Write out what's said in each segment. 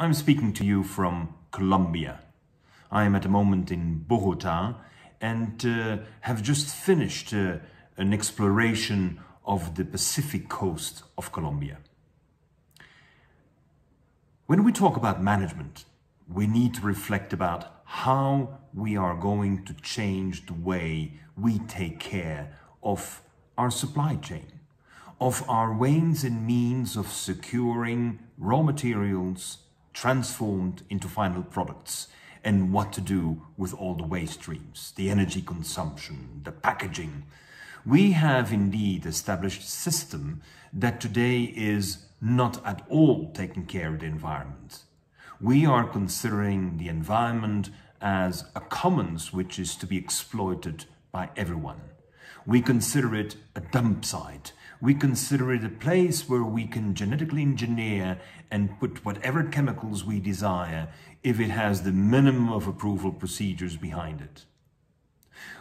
I'm speaking to you from Colombia. I am at the moment in Bogota and uh, have just finished uh, an exploration of the Pacific coast of Colombia. When we talk about management, we need to reflect about how we are going to change the way we take care of our supply chain, of our ways and means of securing raw materials transformed into final products and what to do with all the waste streams, the energy consumption, the packaging. We have indeed established a system that today is not at all taking care of the environment. We are considering the environment as a commons which is to be exploited by everyone. We consider it a dump site. We consider it a place where we can genetically engineer and put whatever chemicals we desire if it has the minimum of approval procedures behind it.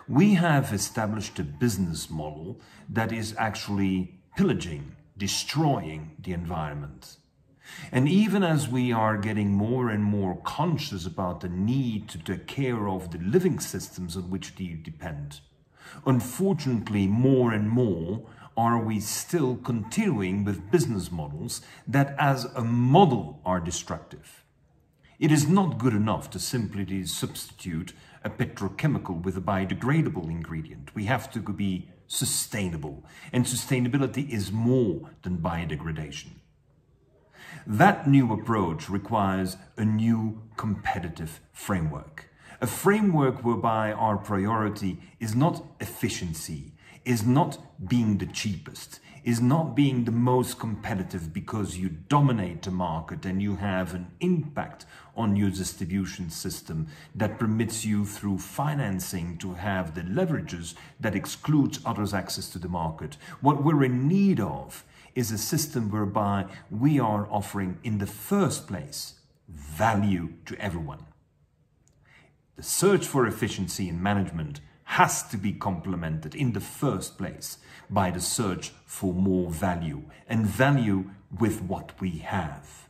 We have established a business model that is actually pillaging, destroying the environment. And even as we are getting more and more conscious about the need to take care of the living systems on which they depend, unfortunately, more and more are we still continuing with business models that as a model are destructive. It is not good enough to simply substitute a petrochemical with a biodegradable ingredient. We have to be sustainable, and sustainability is more than biodegradation. That new approach requires a new competitive framework. A framework whereby our priority is not efficiency, is not being the cheapest, is not being the most competitive because you dominate the market and you have an impact on your distribution system that permits you through financing to have the leverages that excludes others access to the market. What we're in need of is a system whereby we are offering in the first place value to everyone. The search for efficiency in management has to be complemented in the first place by the search for more value and value with what we have.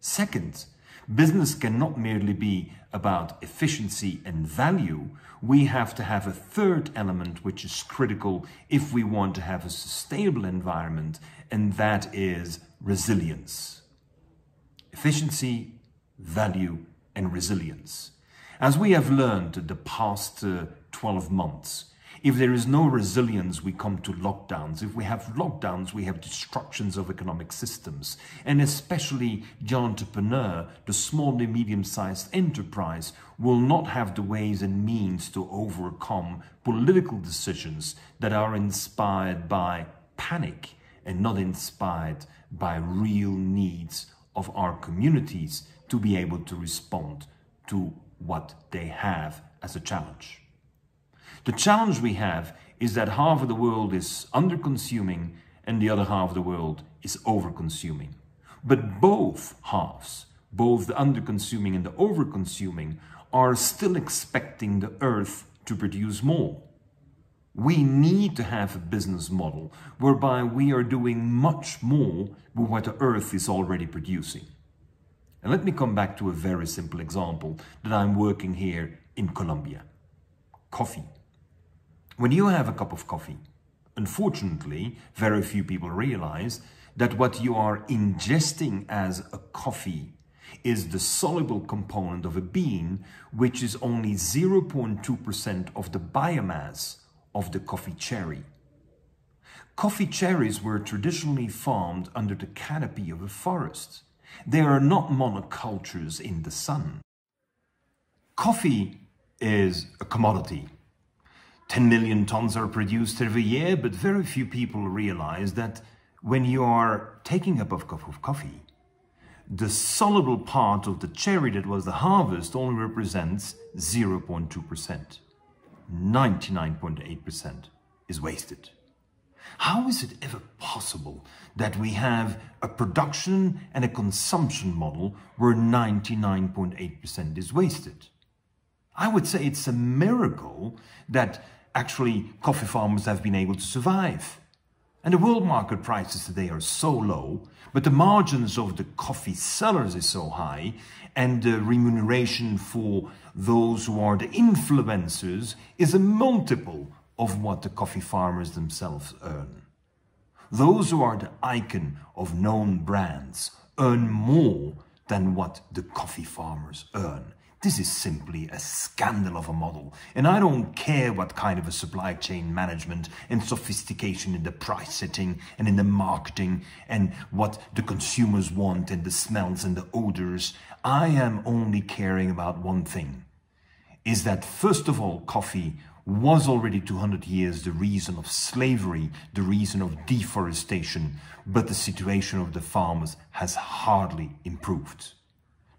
Second, business cannot merely be about efficiency and value. We have to have a third element which is critical if we want to have a sustainable environment, and that is resilience. Efficiency, value, and resilience. As we have learned in the past uh, 12 months, if there is no resilience, we come to lockdowns. If we have lockdowns, we have destructions of economic systems. And especially the entrepreneur, the small and medium-sized enterprise, will not have the ways and means to overcome political decisions that are inspired by panic and not inspired by real needs of our communities to be able to respond to what they have as a challenge. The challenge we have is that half of the world is under-consuming and the other half of the world is over-consuming. But both halves, both the under-consuming and the over-consuming, are still expecting the earth to produce more. We need to have a business model whereby we are doing much more with what the earth is already producing. And let me come back to a very simple example that I'm working here in Colombia. Coffee. When you have a cup of coffee, unfortunately, very few people realize that what you are ingesting as a coffee is the soluble component of a bean, which is only 0.2% of the biomass of the coffee cherry. Coffee cherries were traditionally farmed under the canopy of a forest. They are not monocultures in the sun. Coffee is a commodity. 10 million tons are produced every year, but very few people realize that when you are taking a cup of coffee, the soluble part of the cherry that was the harvest only represents 0.2%. 99.8% is wasted. How is it ever possible that we have a production and a consumption model where 99.8% is wasted? I would say it's a miracle that actually coffee farmers have been able to survive. And the world market prices today are so low, but the margins of the coffee sellers is so high, and the remuneration for those who are the influencers is a multiple of what the coffee farmers themselves earn. Those who are the icon of known brands earn more than what the coffee farmers earn. This is simply a scandal of a model. And I don't care what kind of a supply chain management and sophistication in the price setting and in the marketing and what the consumers want and the smells and the odors. I am only caring about one thing. Is that first of all, coffee was already 200 years the reason of slavery, the reason of deforestation, but the situation of the farmers has hardly improved.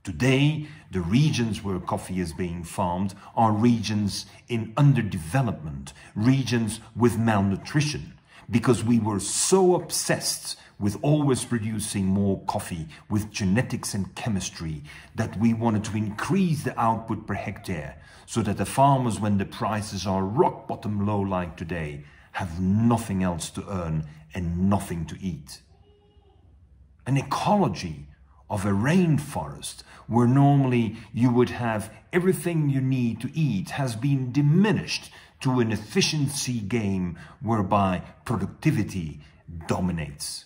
Today, the regions where coffee is being farmed are regions in underdevelopment, regions with malnutrition, because we were so obsessed with always producing more coffee with genetics and chemistry that we wanted to increase the output per hectare so that the farmers, when the prices are rock bottom low like today, have nothing else to earn and nothing to eat. An ecology of a rainforest where normally you would have everything you need to eat has been diminished to an efficiency game whereby productivity dominates.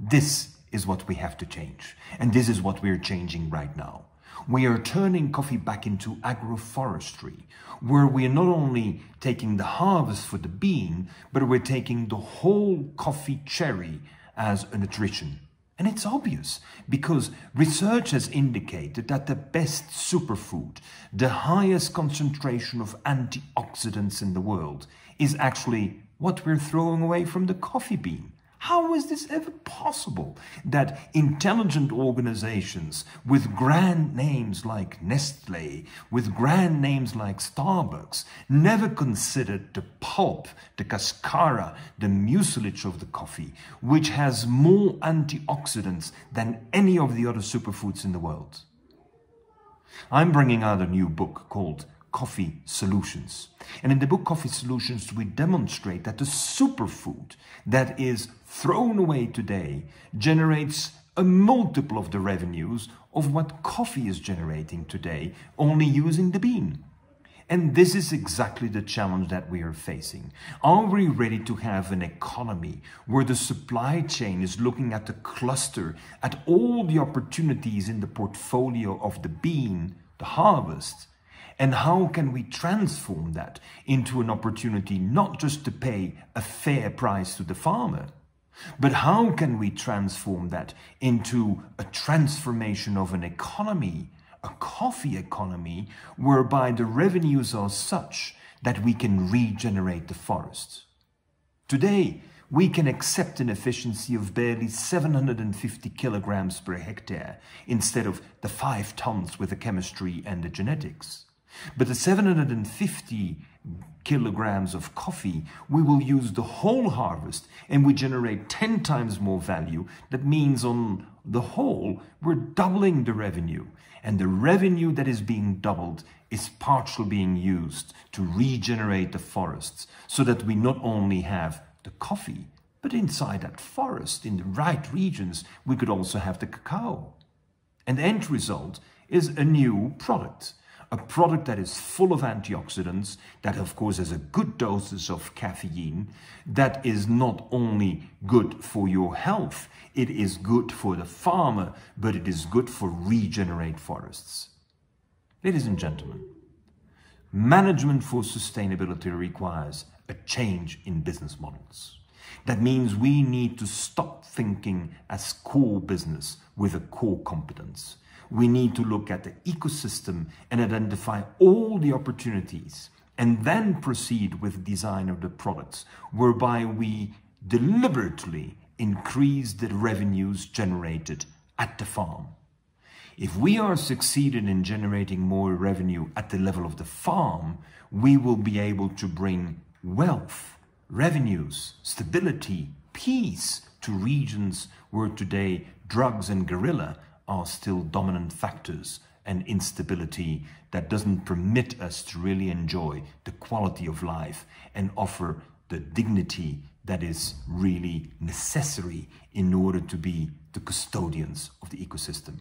This is what we have to change. And this is what we're changing right now. We are turning coffee back into agroforestry, where we are not only taking the harvest for the bean, but we're taking the whole coffee cherry as a nutrition. And it's obvious because research has indicated that the best superfood, the highest concentration of antioxidants in the world, is actually what we're throwing away from the coffee bean. How is this ever possible that intelligent organizations with grand names like Nestle, with grand names like Starbucks, never considered the pulp, the cascara, the mucilage of the coffee, which has more antioxidants than any of the other superfoods in the world? I'm bringing out a new book called Coffee Solutions. And in the book Coffee Solutions, we demonstrate that the superfood that is thrown away today generates a multiple of the revenues of what coffee is generating today, only using the bean. And this is exactly the challenge that we are facing. Are we ready to have an economy where the supply chain is looking at the cluster, at all the opportunities in the portfolio of the bean, the harvest, and how can we transform that into an opportunity not just to pay a fair price to the farmer, but how can we transform that into a transformation of an economy, a coffee economy, whereby the revenues are such that we can regenerate the forests? Today, we can accept an efficiency of barely 750 kilograms per hectare instead of the 5 tons with the chemistry and the genetics. But the 750 kilograms of coffee, we will use the whole harvest and we generate 10 times more value. That means on the whole, we're doubling the revenue. And the revenue that is being doubled is partially being used to regenerate the forests so that we not only have the coffee, but inside that forest, in the right regions, we could also have the cacao. And the end result is a new product a product that is full of antioxidants, that of course has a good doses of caffeine, that is not only good for your health, it is good for the farmer, but it is good for regenerate forests. Ladies and gentlemen, management for sustainability requires a change in business models. That means we need to stop thinking as core business with a core competence we need to look at the ecosystem and identify all the opportunities and then proceed with design of the products whereby we deliberately increase the revenues generated at the farm. If we are succeeded in generating more revenue at the level of the farm, we will be able to bring wealth, revenues, stability, peace to regions where today drugs and guerrilla are still dominant factors and instability that doesn't permit us to really enjoy the quality of life and offer the dignity that is really necessary in order to be the custodians of the ecosystem.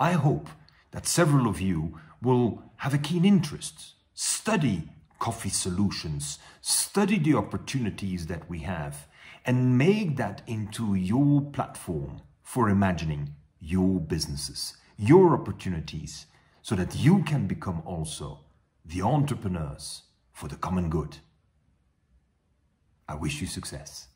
I hope that several of you will have a keen interest, study coffee solutions, study the opportunities that we have, and make that into your platform for imagining your businesses, your opportunities, so that you can become also the entrepreneurs for the common good. I wish you success.